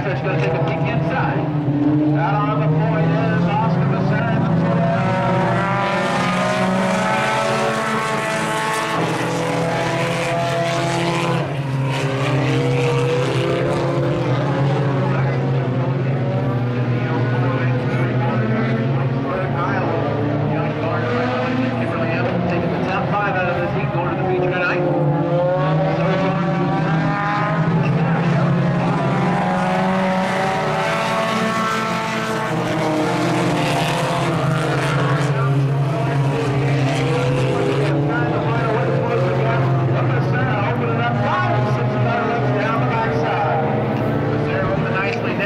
stretch. Going to take a peek inside. Out on the point is Oscar the the heat going to the feature tonight.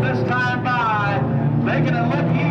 this time by, making it look easy.